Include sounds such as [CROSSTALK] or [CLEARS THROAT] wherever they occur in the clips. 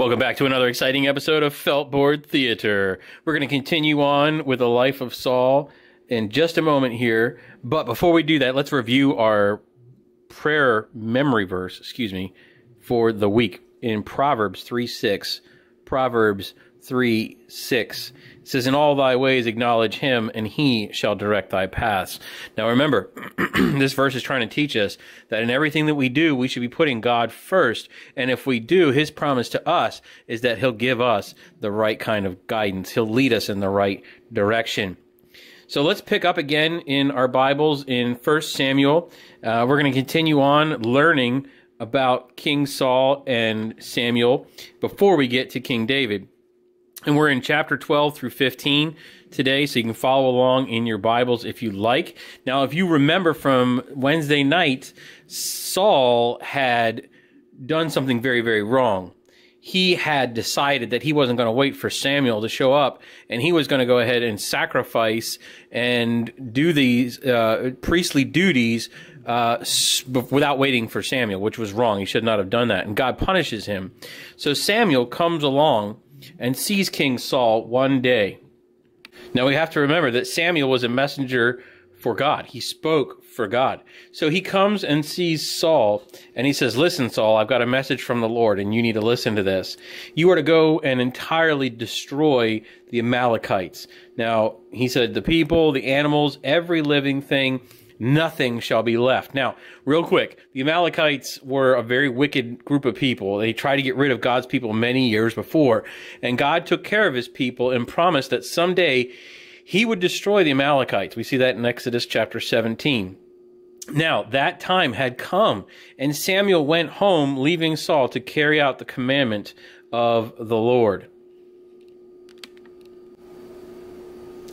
Welcome back to another exciting episode of Feltboard Theater. We're going to continue on with the life of Saul in just a moment here. But before we do that, let's review our prayer memory verse, excuse me, for the week in Proverbs 3 6. Proverbs 3 6. Says, In all thy ways acknowledge him, and he shall direct thy paths. Now remember, [CLEARS THROAT] this verse is trying to teach us that in everything that we do, we should be putting God first. And if we do, his promise to us is that he'll give us the right kind of guidance, he'll lead us in the right direction. So let's pick up again in our Bibles in 1 Samuel. Uh, we're going to continue on learning about King Saul and Samuel before we get to King David. And we're in chapter 12 through 15 today, so you can follow along in your Bibles if you like. Now, if you remember from Wednesday night, Saul had done something very, very wrong. He had decided that he wasn't going to wait for Samuel to show up, and he was going to go ahead and sacrifice and do these uh, priestly duties uh, without waiting for Samuel, which was wrong. He should not have done that, and God punishes him. So Samuel comes along and sees King Saul one day. Now we have to remember that Samuel was a messenger for God. He spoke for God. So he comes and sees Saul and he says, Listen, Saul, I've got a message from the Lord and you need to listen to this. You are to go and entirely destroy the Amalekites. Now, he said, The people, the animals, every living thing nothing shall be left. Now, real quick, the Amalekites were a very wicked group of people. They tried to get rid of God's people many years before, and God took care of his people and promised that someday he would destroy the Amalekites. We see that in Exodus chapter 17. Now, that time had come, and Samuel went home, leaving Saul to carry out the commandment of the Lord.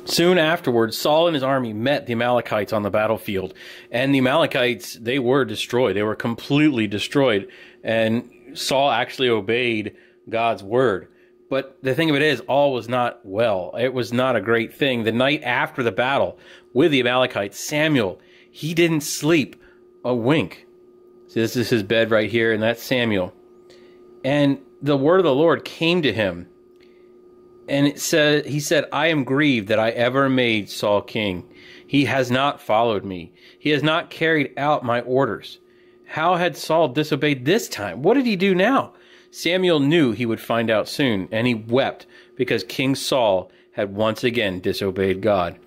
Soon afterwards, Saul and his army met the Amalekites on the battlefield, and the Amalekites, they were destroyed. They were completely destroyed, and Saul actually obeyed God's word. But the thing of it is, all was not well. It was not a great thing. The night after the battle with the Amalekites, Samuel, he didn't sleep a wink. This is his bed right here, and that's Samuel. And the word of the Lord came to him and it said he said i am grieved that i ever made saul king. He has not followed me. He has not carried out my orders. How had saul disobeyed this time? What did he do now? Samuel knew he would find out soon and he wept because king saul had once again disobeyed god.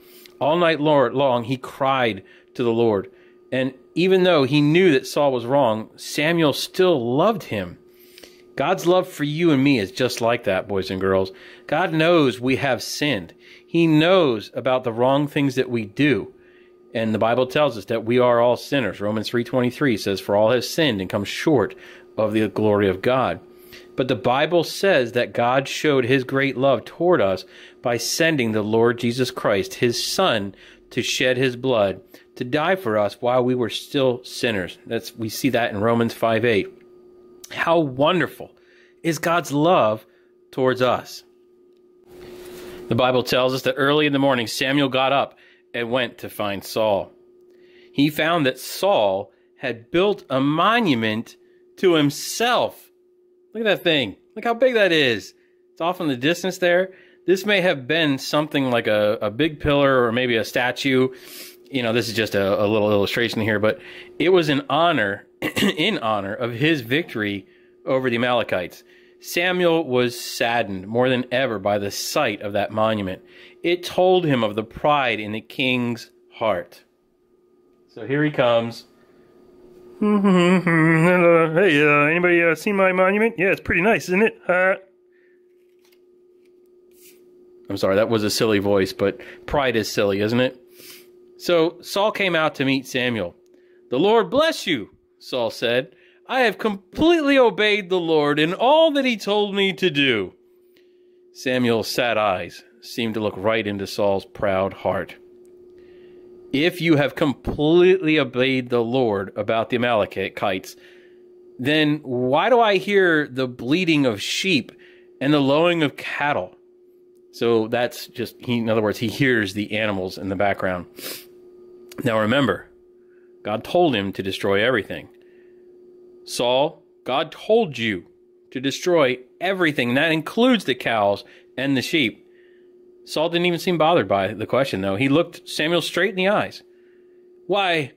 All night long he cried to the lord. And even though he knew that saul was wrong samuel still loved him God's love for you and me is just like that, boys and girls. God knows we have sinned. He knows about the wrong things that we do. And the Bible tells us that we are all sinners. Romans 3:23 says for all have sinned and come short of the glory of God. But the Bible says that God showed his great love toward us by sending the Lord Jesus Christ, his son, to shed his blood, to die for us while we were still sinners. That's we see that in Romans 5:8. How wonderful is God's love towards us. The Bible tells us that early in the morning Samuel got up and went to find Saul. He found that Saul had built a monument to himself. Look at that thing. Look how big that is. It's off in the distance there. This may have been something like a, a big pillar or maybe a statue. You know, this is just a, a little illustration here, but it was an honor [CLEARS THROAT] in honor of his victory over the Amalekites. Samuel was saddened more than ever by the sight of that monument. It told him of the pride in the king's heart. So here he comes. [LAUGHS] hey, uh, anybody uh, seen my monument? Yeah, it's pretty nice, isn't it? Uh... I'm sorry, that was a silly voice, but pride is silly, isn't it? So Saul came out to meet Samuel. The Lord bless you, Saul said. I have completely obeyed the Lord in all that he told me to do. Samuel's sad eyes seemed to look right into Saul's proud heart. If you have completely obeyed the Lord about the Amalekites, then why do I hear the bleating of sheep and the lowing of cattle? So that's just, he, in other words, he hears the animals in the background. Now remember, God told him to destroy everything. Saul, God told you to destroy everything. That includes the cows and the sheep. Saul didn't even seem bothered by the question, though. He looked Samuel straight in the eyes. Why,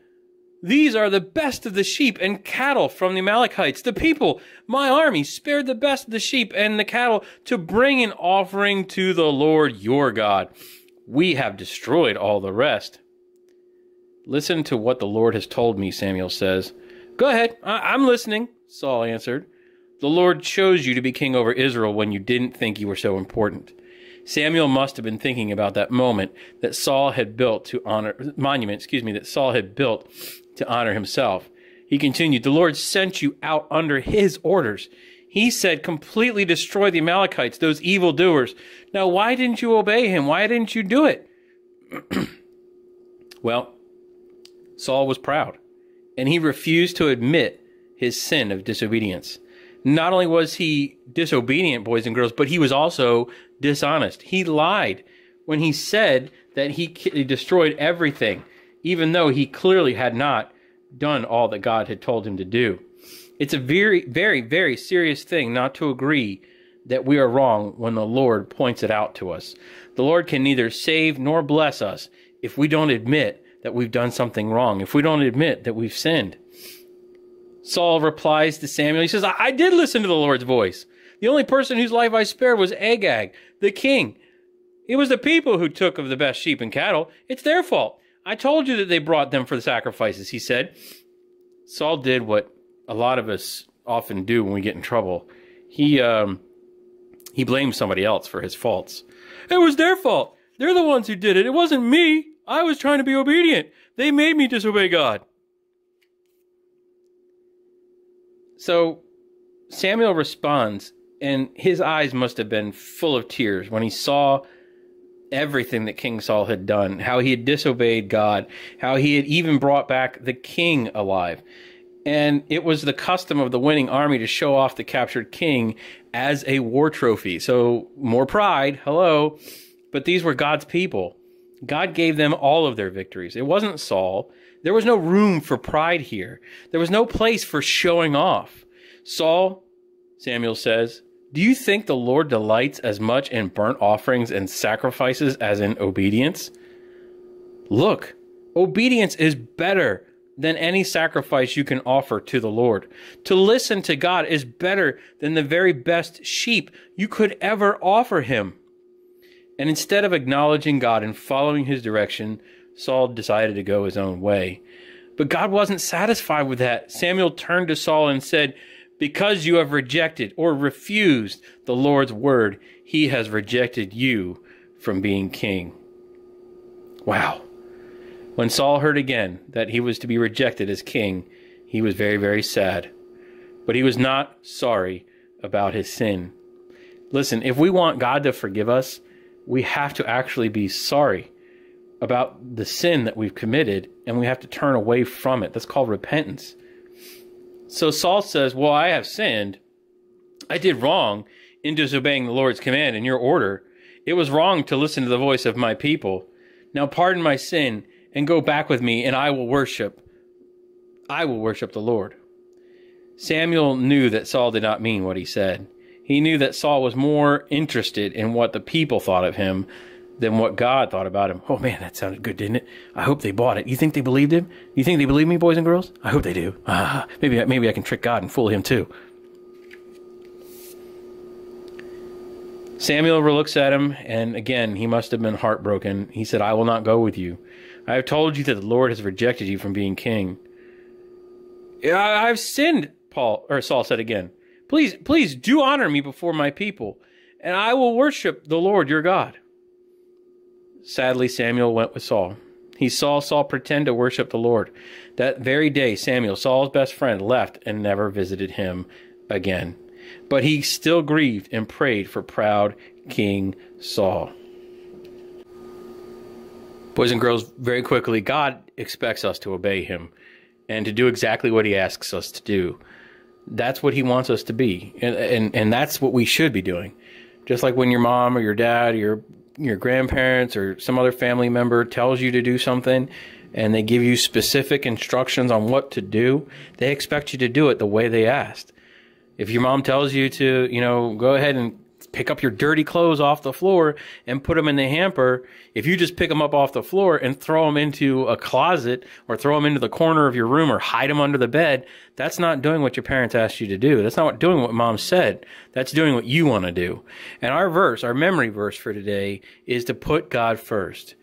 these are the best of the sheep and cattle from the Amalekites. The people, my army, spared the best of the sheep and the cattle to bring an offering to the Lord your God. We have destroyed all the rest. Listen to what the Lord has told me, Samuel says. Go ahead, I- am listening, Saul answered. The Lord chose you to be king over Israel when you didn't think you were so important. Samuel must have been thinking about that moment that Saul had built to honor monument, excuse me, that Saul had built to honor himself. He continued, The Lord sent you out under his orders. He said, completely destroy the Amalekites, those evildoers. Now, why didn't you obey him? Why didn't you do it? [CLEARS THROAT] well, Saul was proud, and he refused to admit his sin of disobedience. Not only was he disobedient, boys and girls, but he was also dishonest. He lied when he said that he destroyed everything, even though he clearly had not done all that God had told him to do. It's a very, very, very serious thing not to agree that we are wrong when the Lord points it out to us. The Lord can neither save nor bless us if we don't admit that we've done something wrong, if we don't admit that we've sinned. Saul replies to Samuel, he says, I, did listen to the Lord's voice. The only person whose life I spared was Agag, the king. It was the people who took of the best sheep and cattle. It's their fault. I told you that they brought them for the sacrifices, he said. Saul did what a lot of us often do when we get in trouble. He um, he blamed somebody else for his faults. It was their fault. They're the ones who did it. It wasn't me. I was trying to be obedient. They made me disobey God. So Samuel responds, and his eyes must have been full of tears when he saw everything that King Saul had done, how he had disobeyed God, how he had even brought back the king alive. And it was the custom of the winning army to show off the captured king as a war trophy. So, more pride, hello. But these were God's people. God gave them all of their victories. It wasn't Saul. There was no room for pride here. There was no place for showing off. Saul, Samuel says, do you think the Lord delights as much in burnt offerings and sacrifices as in obedience? Look, obedience is better than any sacrifice you can offer to the Lord. To listen to God is better than the very best sheep you could ever offer him. And instead of acknowledging God and following his direction, Saul decided to go his own way. But God wasn't satisfied with that. Samuel turned to Saul and said, because you have rejected or refused the Lord's word, he has rejected you from being king. Wow. When Saul heard again that he was to be rejected as king, he was very, very sad. But he was not sorry about his sin. Listen, if we want God to forgive us, we have to actually be sorry about the sin that we've committed and we have to turn away from it. That's called repentance. So Saul says, Well, I have sinned. I did wrong in disobeying the Lord's command and your order. It was wrong to listen to the voice of my people. Now pardon my sin and go back with me, and I will worship. I will worship the Lord. Samuel knew that Saul did not mean what he said. He knew that Saul was more interested in what the people thought of him than what God thought about him. Oh man, that sounded good, didn't it? I hope they bought it. You think they believed him? You think they believe me, boys and girls? I hope they do. Ah, maybe maybe I can trick God and fool him too. Samuel looks at him, and again, he must have been heartbroken. He said, I will not go with you. I have told you that the Lord has rejected you from being king. I've sinned, Paul or Saul said again. Please, please do honor me before my people, and I will worship the Lord your God. Sadly, Samuel went with Saul. He saw Saul pretend to worship the Lord. That very day, Samuel, Saul's best friend, left and never visited him again. But he still grieved and prayed for proud King Saul. Boys and girls, very quickly, God expects us to obey him and to do exactly what he asks us to do. That's what he wants us to be. And, and, and that's what we should be doing. Just like when your mom or your dad or your your grandparents or some other family member tells you to do something and they give you specific instructions on what to do, they expect you to do it the way they asked. If your mom tells you to, you know, go ahead and pick up your dirty clothes off the floor and put them in the hamper, if you just pick them up off the floor and throw them into a closet or throw them into the corner of your room or hide them under the bed, that's not doing what your parents asked you to do. That's not doing what mom said. That's doing what you want to do. And our verse, our memory verse for today is to put God first.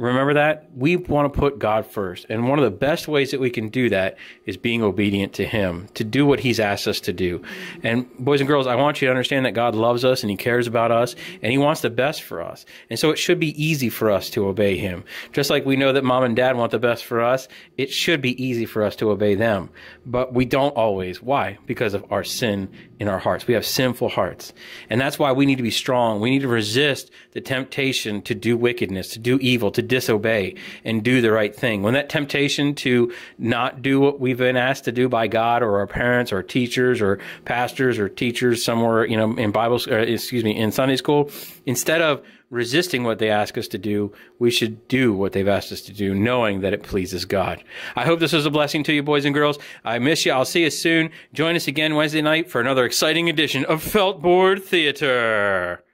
Remember that? We want to put God first. And one of the best ways that we can do that is being obedient to Him, to do what He's asked us to do. And boys and girls, I want you to understand that God loves us and He cares about us and He wants the best for us. And so it should be easy for us to obey Him. Just like we know that mom and dad want the best for us, it should be easy for us to obey them. But we don't always. Why? Because of our sin in our hearts. We have sinful hearts. And that's why we need to be strong. We need to resist the temptation to do wickedness, to do evil, to disobey and do the right thing. When that temptation to not do what we've been asked to do by God or our parents or teachers or pastors or teachers somewhere, you know, in Bible, uh, excuse me, in Sunday school, instead of resisting what they ask us to do, we should do what they've asked us to do, knowing that it pleases God. I hope this was a blessing to you, boys and girls. I miss you. I'll see you soon. Join us again Wednesday night for another exciting edition of Feltboard Theater.